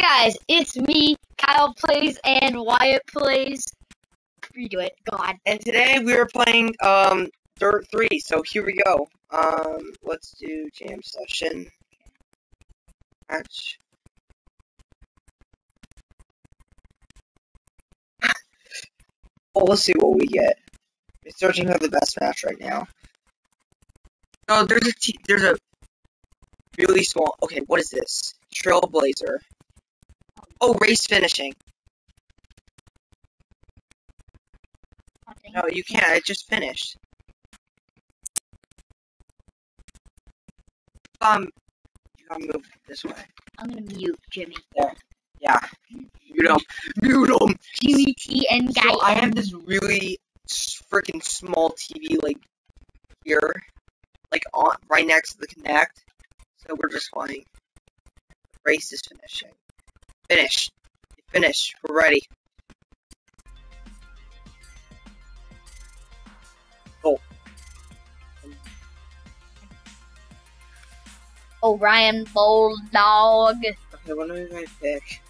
Guys, it's me, Kyle plays and Wyatt plays. Redo it, God. And today we are playing um Dirt 3, so here we go. Um let's do jam session. Match. well, let's see what we get. We're searching for the best match right now. Oh, there's a t there's a really small. Okay, what is this? Trailblazer. Oh, race finishing. No, you can't. It just finished. Um, you gotta move this way. I'm gonna mute Jimmy. Yeah. Mute him. Mute him. Jimmy T and guy. So I have this really freaking small TV like here, like on right next to the Kinect. So we're just playing. Race is finishing. Finish. Finish. We're ready. Go. Orion Bulldog. Okay, what am I gonna pick?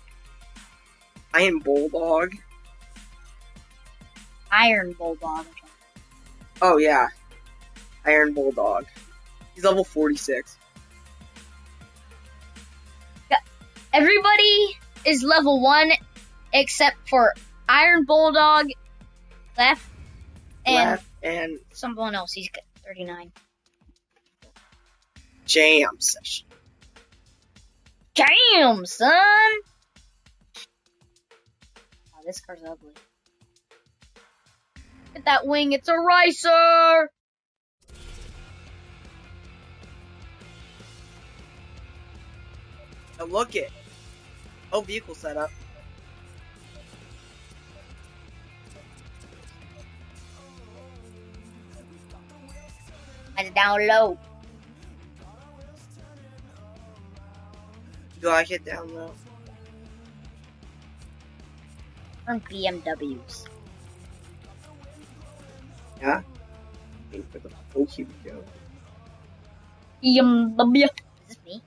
Iron Bulldog. Iron Bulldog. Oh yeah, Iron Bulldog. He's level forty-six. Everybody is level one except for Iron Bulldog left and Left and someone else. He's got 39. jam session. Jam, son! Wow, this car's ugly. Look at that wing, it's a racer! Now look it. Oh, vehicle setup. And down low. Do I get down low? From BMWs. Yeah. Wait for the oh, here we go. BMW. Is this me?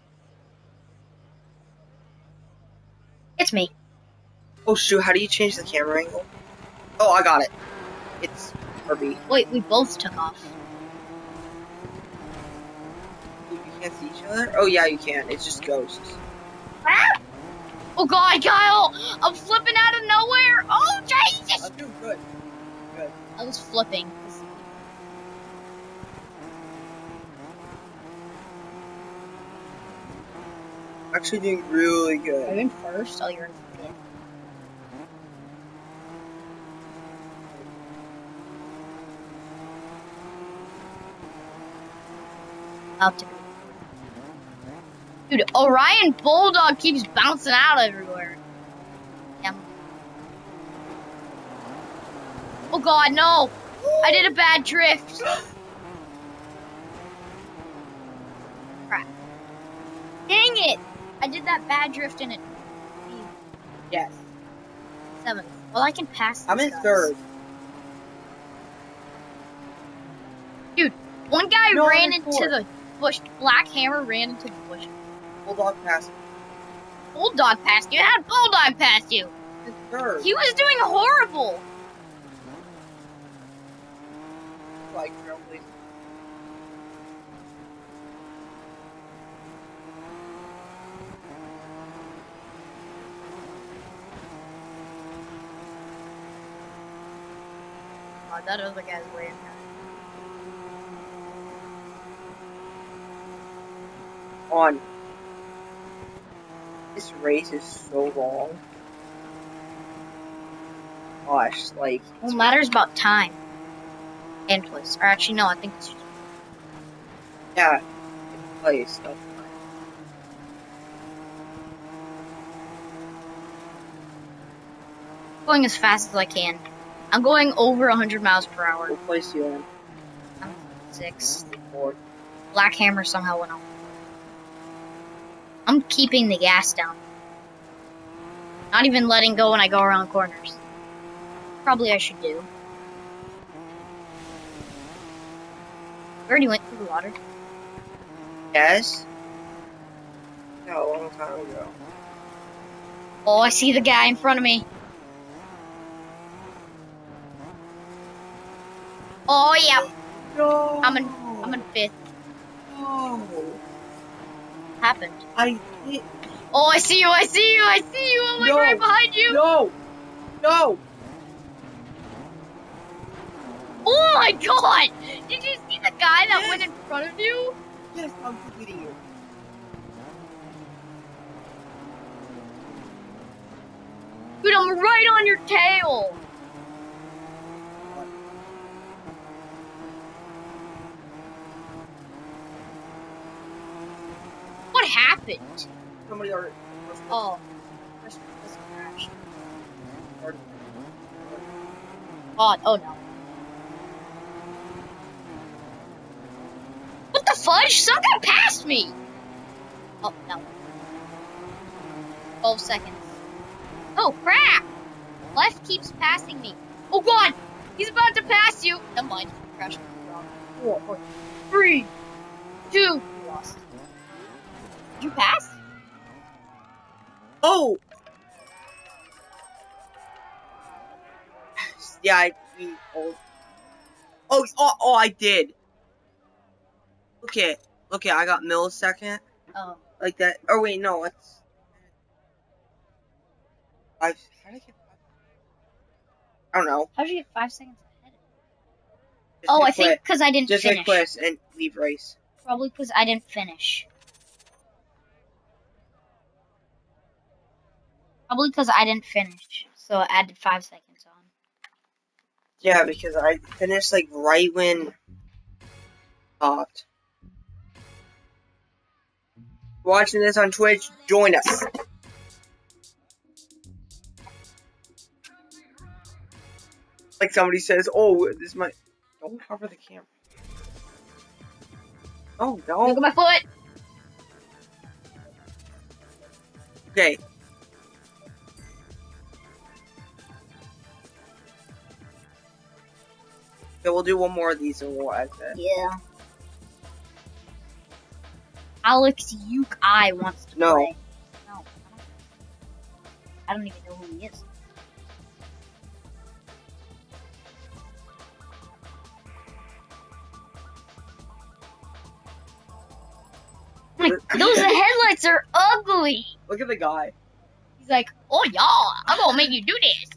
It's me. Oh shoot! How do you change the camera angle? Oh, I got it. It's RB. Wait, we both took off. You can't see each other. Oh yeah, you can. It's just ghosts. Ah! Oh god, Kyle! I'm flipping out of nowhere! Oh, Jesus! I'm doing good. Good. I was flipping. Actually doing really good. I'm in first? Oh, you're in fifth. Up to Dude, Orion Bulldog keeps bouncing out everywhere. Yeah. Oh god, no! I did a bad drift. Crap. Dang it! I did that bad drift in it. Yes. Seventh. Well, I can pass. I'm in guys. third. One guy No, ran into fourth. the bush. Black Hammer ran into the bush. Bulldog passed. Bulldog passed you. How did Bulldog pass you? In third. He was doing horrible. Like trailblazer. Oh, that other guy's way in there. on. This race is so long. Gosh, like What matters about time and place. Or actually, no, I think it's just yeah, in place. Fine. going as fast as I can. I'm going over 100 miles per hour. What place you in? Six. Fourth. Black Hammer somehow went off. I'm keeping the gas down. Not even letting go when I go around corners. Probably I should do. You already went through the water. Yes. No, a long time ago. Oh, I see the guy in front of me. Oh yeah, No. I'm in. I'm in fifth. No. Happened. I. Oh, I see you. I see you. I see you. I'm No. right behind you. No. No. Oh my god! Did you see the guy that Yes. went in front of you? Yes, I'm completing you. Dude, I'm right on your tail. What happened? Somebody already. Oh. This. Oh, no. What the fudge? Some guy passed me! Oh, no. 12 seconds. Oh, crap! Left keeps passing me. Oh, God! He's about to pass you! Never mind. Crashed. Four, four, three, two. Lost. Did you pass? Oh. Yeah, I. we- Oh. Oh, oh, oh, I did. Okay, okay, I got millisecond Oh. like that. Oh wait, no, it's. Five. How did I get five? I don't know. How did you get five seconds ahead? Just oh, I think because I didn't Just finish. hit quit and leave race. Probably because I didn't finish. Probably because I didn't finish, so I added five seconds on. Yeah, because I finished like right when stopped. Watching this on Twitch, join us. Like somebody says, "Oh, this might." Don't cover the camera. Oh don't Look at my foot. Okay. We'll do one more of these and we'll end it. Yeah. Alex Uke I wants to No. play. No. I don't- I don't even know who he is. Oh like, those headlights are ugly. Look at the guy. He's like, oh y'all, I'm gonna make you do this.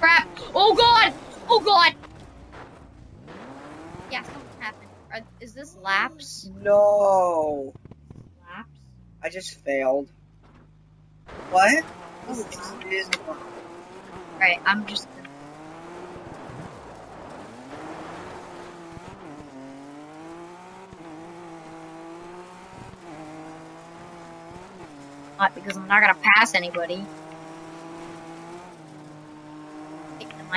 Crap! Oh god! Oh god! Yeah, something happened. Are, is this laps? No. Laps? I just failed. What? Oh, it is. Right, I'm just. gonna- Not because I'm not gonna pass anybody.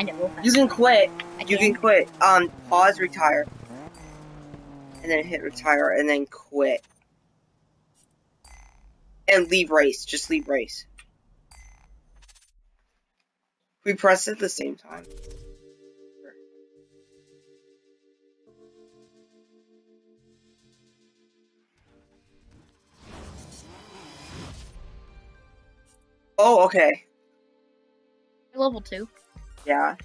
Mind will. You can quit. I You can quit. Um, pause, retire. And then hit retire, and then quit. And leave race. Just leave race. We press at the same time. Oh, okay. Level two. Yeah.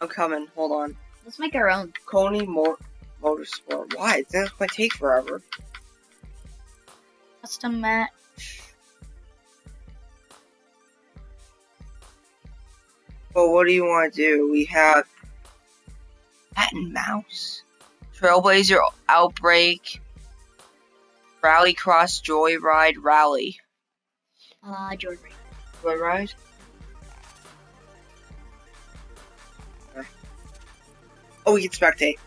I'm coming. Hold on. Let's make our own. Coney Mo- Motorsport. Why? It's gonna might take forever. Custom match. But what do you want to do? We have Cat and Mouse, Trailblazer Outbreak, Rallycross Joyride Rally. Uh, Jordan. Joyride? Oh, we can spectate.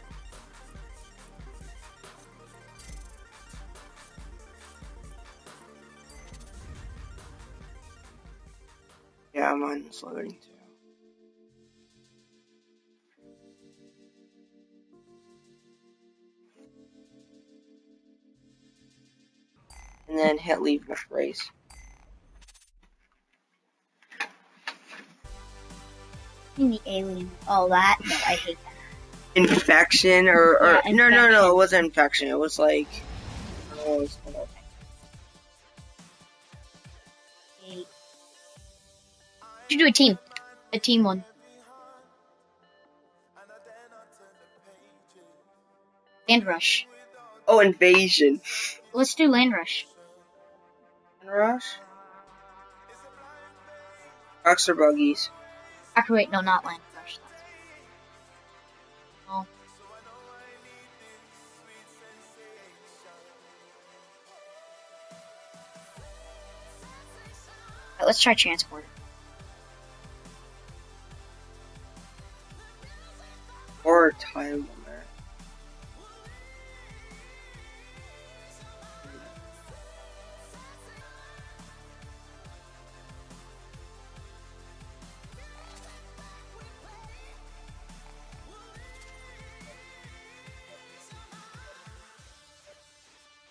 Yeah, mine's loading too. and then hit leave race. In the alien. All that? No, I hate that. Infection or, or Yeah, no no no it wasn't infection it was like oh, I don't know what it's called. Hate. You should do a team. A team one. Land rush. Oh invasion. Let's do land rush. Land Rush. Trucks or buggies? Actually, wait, no, not land let's try transport. Or time limit.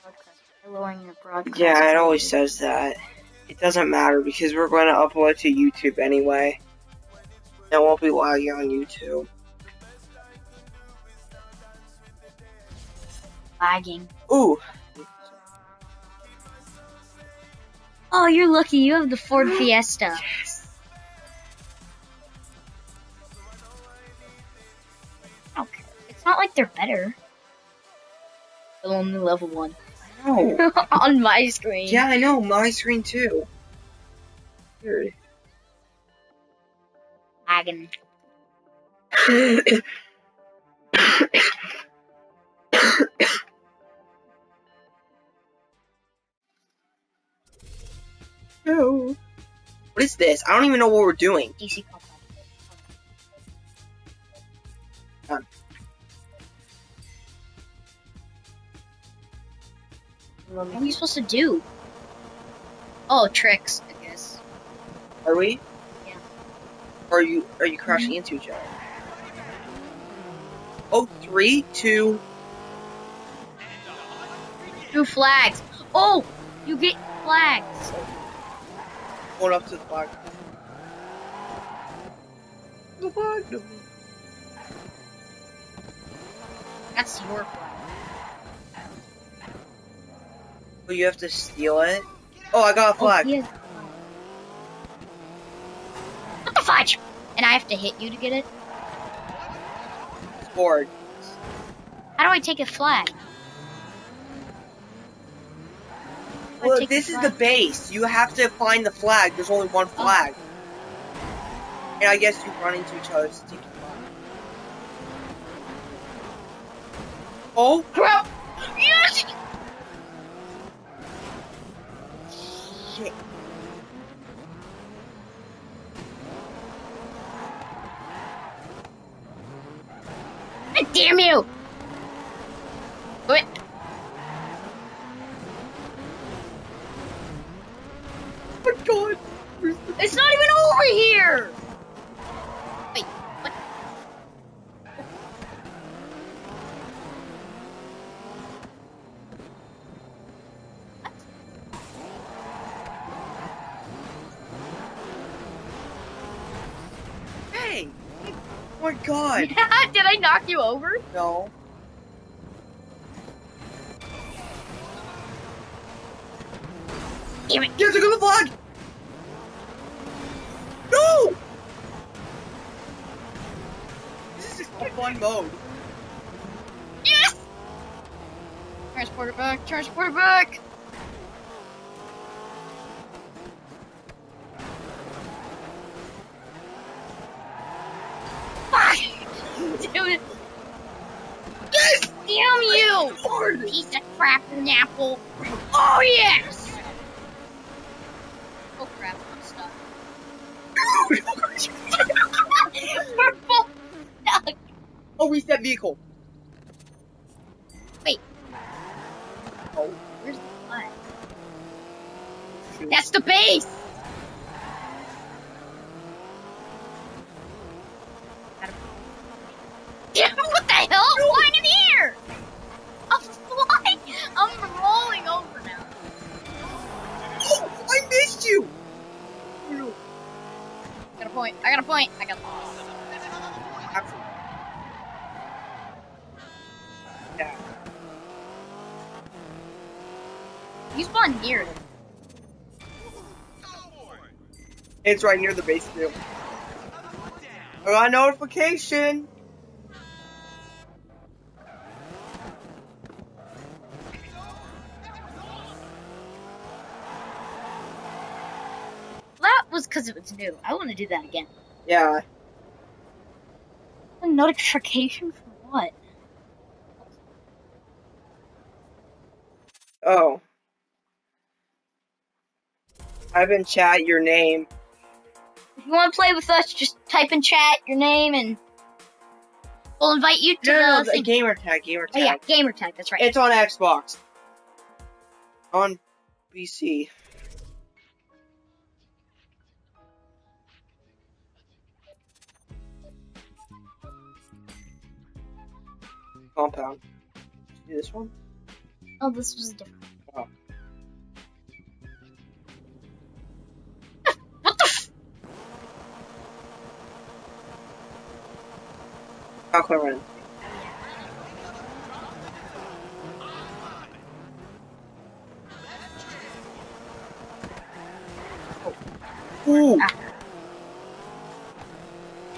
Broadcast. Lowering your broadcast. Yeah, it always says that. It doesn't matter because we're going to upload to YouTube anyway. It won't be laggy on YouTube. lagging. Ooh, Oh, you're lucky. You have the Ford Fiesta. I don't. It's not like they're better. They're only level one On my screen. yeah, I know. My screen too. Weird. Lagging. no. What is this? I don't even know what we're doing. DC What are we supposed to do? Oh, tricks, I guess. Are we? Yeah. Are you are you crashing mm-hmm. into each other? Oh, three, two. Two flags. Oh, you get flags. Going up to the flag. The flag. That's your flag. Oh, you have to steal it. Oh, I got a Oh, flag. has- What the fudge? And I have to hit you to get it? Scored. How do I take a flag? How do I Well, a this is the base. You have to find the flag. There's only one oh. flag. And I guess you run into each other to take the flag. Oh, Crap! Yes! Shit. God damn you! What? Oh my god. It's not even over here! Wait, what? Hey. Oh my god. Did I knock you over? No. Damn it. Have to go to the flag. No. This is just a fun mode. Yes! Transport it back, transport it back! Yes. Damn you! Lord. Piece of crap and apple. Oh yes! Oh crap, I'm stuck. We're both stuck. oh, reset vehicle. Wait. Oh. Where's the flag? That's the base! Yeah, what the hell? I'm flying in the air! I'm flying! I'm rolling over now. point. I got a point. I got. Actually. You spawned near it. It's right near the base too. I got a notification. That was because it was new. I want to do that again. Yeah. A notification for what? Oh. I've in chat your name. If you want to play with us, just type in chat your name and we'll invite you to No, no, the thing. gamer tag, gamer Oh tag. yeah, gamer tag. That's right. It's on Xbox. On PC. Compound. See this one? Oh, this was different. Oh. what the? Clever. it is. Ooh! Ah.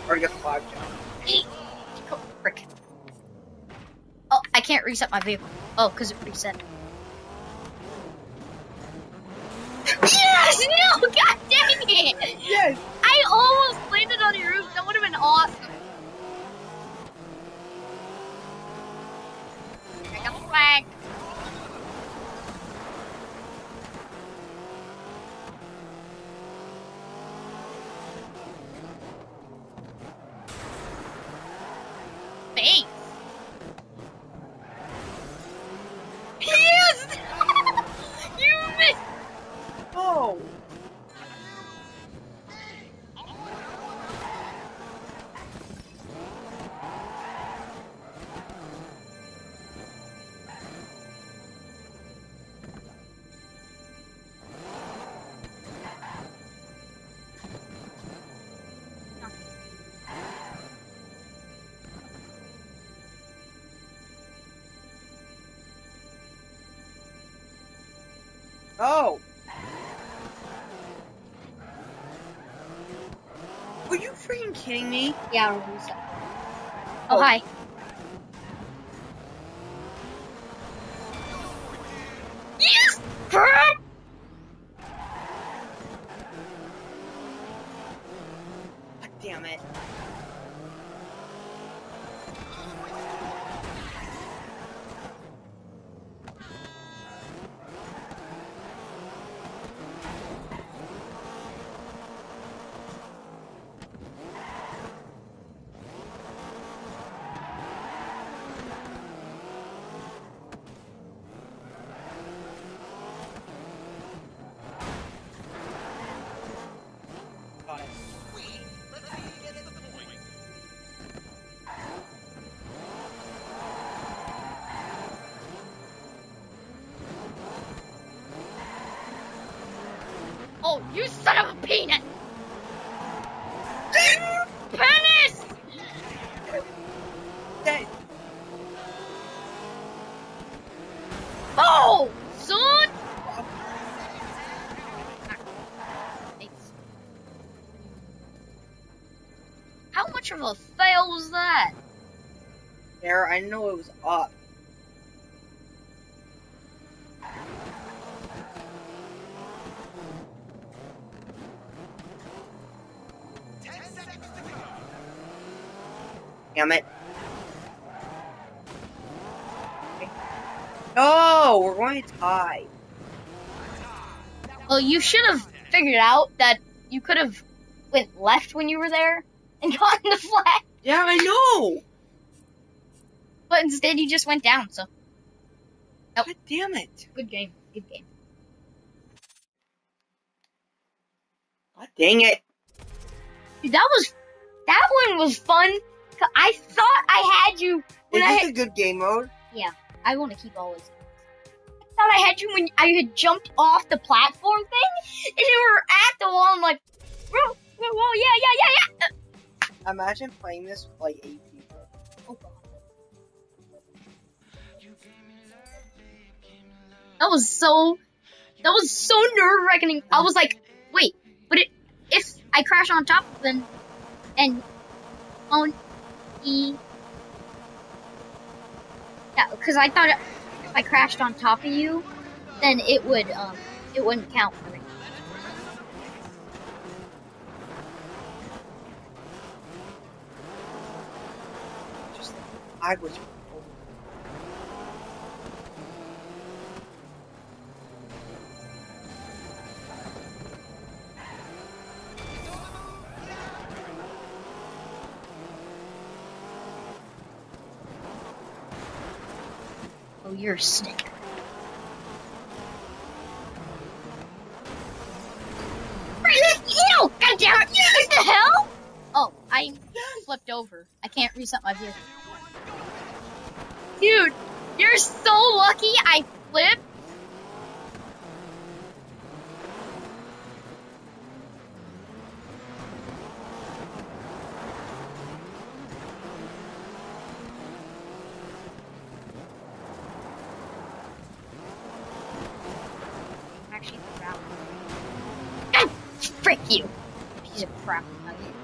Already got five down. oh, frick. Oh, I can't reset my vehicle. Oh, because it reset. yes! No! God dang it! Yes! I almost landed on your roof. That would have been awesome. Oh! Are you freaking kidding me? Yeah, reset. Oh, Oh. hi. Yes! Crap! Oh, you son of a peanut! Penis! That- Oh, son! How much of a fail was that? There, I know it was up. No, we're going to tie. Well, you should have figured out that you could have went left when you were there and gotten the flag, Yeah, I know. but instead you just went down. So God damn it. good game, good game. God dang it. Dude, that was that one was fun. I thought I had you Is when I this had, a good game mode? Yeah, I want to keep all this. I thought I had you when I had jumped off the platform thing, and you were at the wall. I'm like, bro, Whoa, whoa, yeah, yeah, yeah, yeah. Imagine playing this with like eight people. Oh, God. That was so. That was so nerve wracking. I was like, wait, but it, if I crash on top of them, and on E. Yeah, because I thought if I crashed on top of you, then it would um it wouldn't count for me. Just I was. You're a snake. It! What the hell? Oh, I flipped over. I can't reset my vehicle. Dude, you're so lucky I flipped. Actually, crap. God, frick you! Piece of crap. nugget.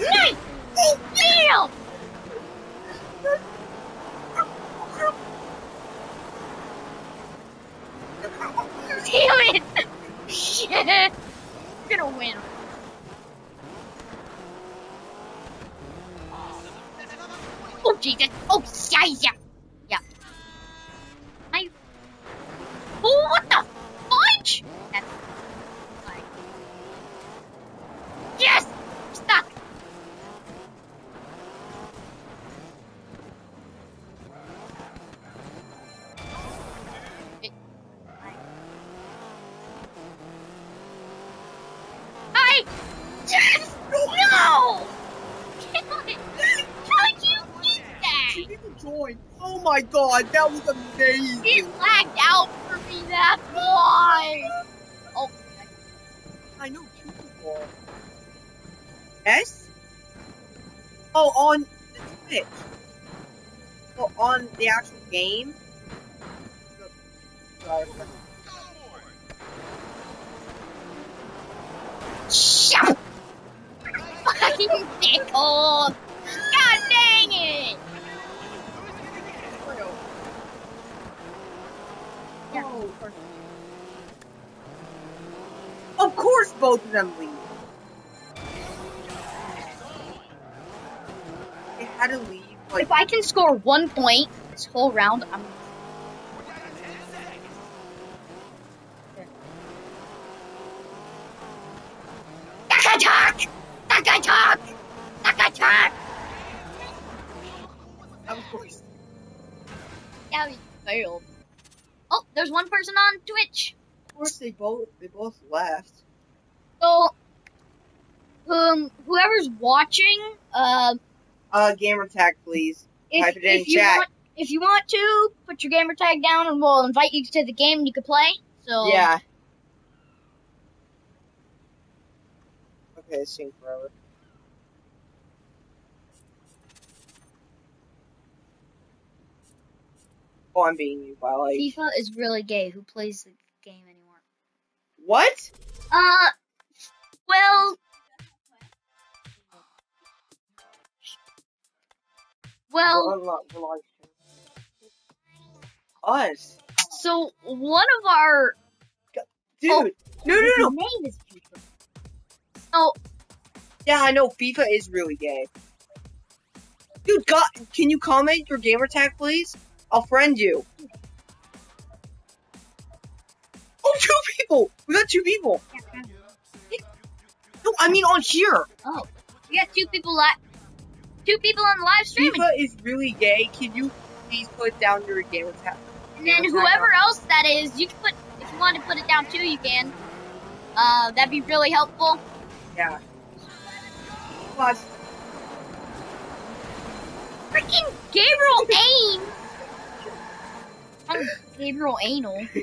Nice! Damn! Damn it! Shit! You're gonna win. Oh Jesus! Oh yeah, yeah, yeah. I. Oh, what the fudge? That's fine. Yes! Stuck. It- I- I. Yes! No! Damn it! How'd you get that? Two people joined. Oh my god, that was amazing. It lagged out for me, that's why! Oh, I know two people. Yes? Oh, on the Twitch. Oh, on the actual game? Sorry. Shut Fucking dickhole! God dang it! Yeah. Oh, of course. Of course both of them leave. They had to leave, like, If I can score one point this whole round, I'm. Duck attack! Duck attack! Duck attack! of course. Yeah, we failed. Oh, there's one person on Twitch. Of course they both, they both left. So, um, whoever's watching, uh, Uh, gamer tag, please. if, Type it in you chat. want, if you want to, put your gamer tag down and we'll invite you to the game and you can play. So, Yeah. Okay, taking forever. Oh, I'm being you by like FIFA is really gay. Who plays the game anymore? what? Uh, well, well, We're on- we're live streaming. Us, so one of our dude. Oh. no, no, no. Name is FIFA. Oh, Yeah, I know FIFA is really gay. Dude, God, can you comment your gamer tag, please? I'll friend you. Oh, two people. We got two people. No, I mean on here. oh, we got two people li- two people on the live stream, FIFA is really gay. Can you please put down your gamer tag? and then whoever else that is, you can put if you want to put it down too, you can. Uh, that'd be really helpful. Yeah. Plus, Freaking Gabriel Ames! I'm Gabriel Anal.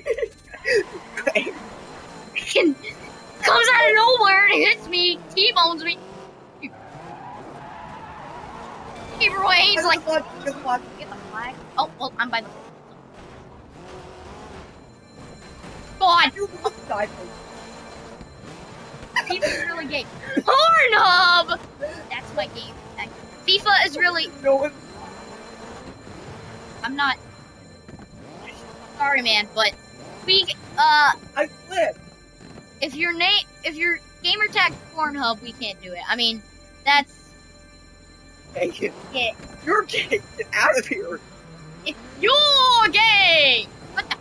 Freaking comes out of nowhere and hits me, T-bones me. Gabriel Ames like, Good luck, get the flag. Oh, well, I'm by the God, You look dive FIFA is really gay. Pornhub! That's my game. FIFA is really. No, I'm not. Sorry, man, but we. Uh, I flipped. If your name, if your gamer tag Pornhub, we can't do it. I mean, that's Hey, gay. you're gay. Get out of here. If you're gay. What the?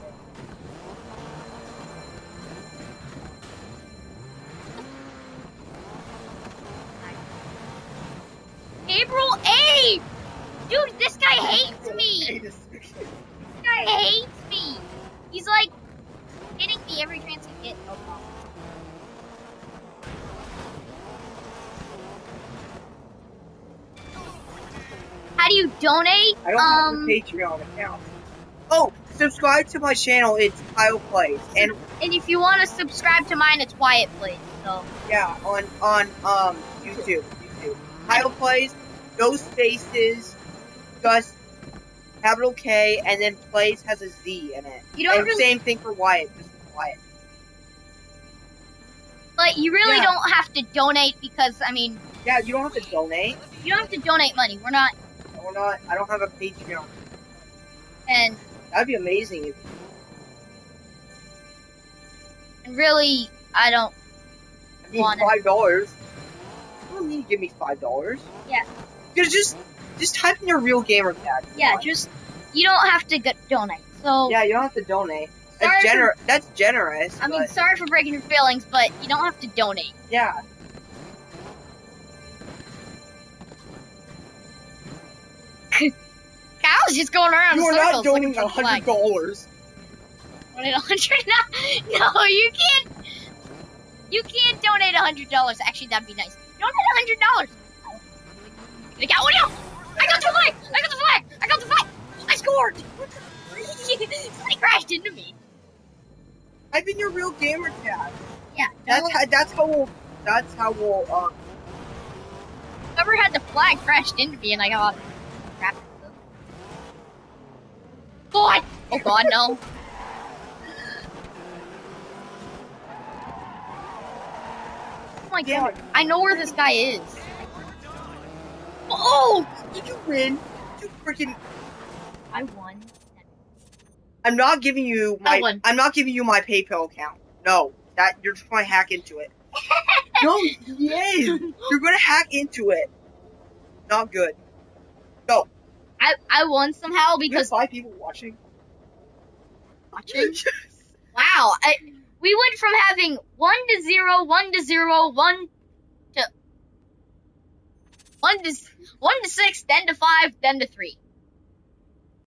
April A! Dude, this guy hates me! This guy hates me! He's like hitting me every chance he gets. Oh, no. How do you donate? I don't um, have a Patreon account. Oh, subscribe to my channel. It's Kyle Playz, and and if you want to subscribe to mine, it's Wyatt Playz. So yeah, on on um YouTube, YouTube. Kyle Plays, Ghost Faces, just capital K, and then Plays has a Z in it. you don't And really, same thing for Wyatt, just Wyatt. but you really Yeah. don't have to donate because I mean, Yeah, you don't have to donate. you don't have to donate money. We're not, We're not. I don't have a Patreon. and That'd be amazing. If, and really, I don't. I it. five dollars. You don't need to give me five dollars. Yeah. Just just just type in your real gamer tag. Yeah, just you don't have to get, donate. So Yeah, you don't have to donate. That's, for- that's generous. I mean, sorry for breaking your feelings, but you don't have to donate. yeah. Kyle's just going around You're not donating a hundred dollars. Donate a hundred? No, no, you can't. You can't donate a hundred dollars. Actually, that'd be nice. Donate a hundred dollars. I got one out. I got the flag. I got the flag. I got the flag. I scored. Somebody crashed into me. I've been your real gamer tag. Yeah. That's how. That's how we'll. That's how we'll. Um, Whoever had the flag crashed into me, and I got crap. God. Oh God, no. Oh my Damn God. I know where this guy is. Oh! did you win? Did you freaking. I won. I'm not giving you my. I won. I'm not giving you my PayPal account. No, that you're just gonna hack into it. no, yes, you're gonna hack into it. Not good. I, I won somehow Because five people watching. watching. Wow, I, we went from having one to zero, one to zero, one to one to one to six, then to five, then to three.